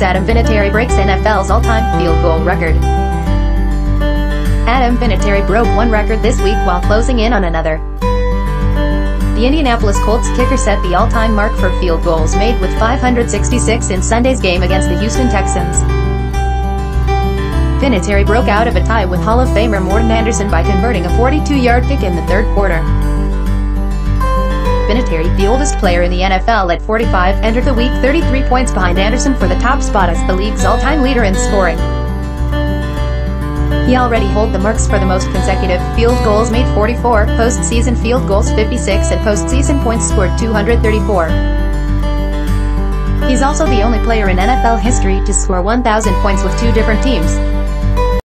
Adam Vinatieri breaks NFL's all-time field goal record. Adam Vinatieri broke one record this week while closing in on another. The Indianapolis Colts kicker set the all-time mark for field goals made with 566 in Sunday's game against the Houston Texans. Vinatieri broke out of a tie with Hall of Famer Morten Andersen by converting a 42-yard kick in the third quarter. Vinatieri, the oldest player in the NFL at 45, entered the week 33 points behind Andersen for the top spot as the league's all-time leader in scoring. He already holds the marks for the most consecutive field goals made 44, postseason field goals 56 and postseason points scored 234. He's also the only player in NFL history to score 1,000 points with two different teams.